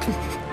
Ha, ha, ha.